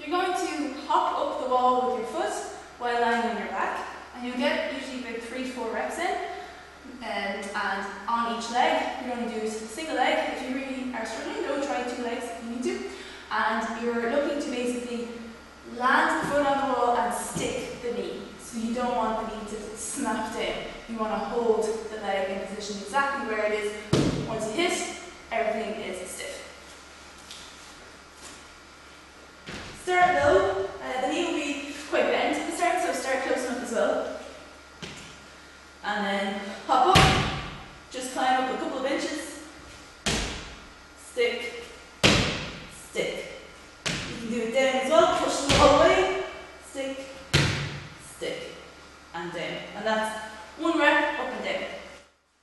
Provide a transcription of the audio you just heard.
You're going to hop up the wall with your foot while lying on your back, and you'll get usually about three to four reps in. And, and on each leg, you're going to do single leg. If you really are struggling, don't try two legs if you need to. And you're looking to basically land the foot on the wall and stick the knee. So you don't want the knee to snap down. You want to hold the leg in position exactly Start low, uh, the knee will be quite bent at the start, so start close enough as well. And then hop up, just climb up a couple of inches, stick, stick. You can do it down as well, push them all the way, stick, stick, and down. And that's one rep.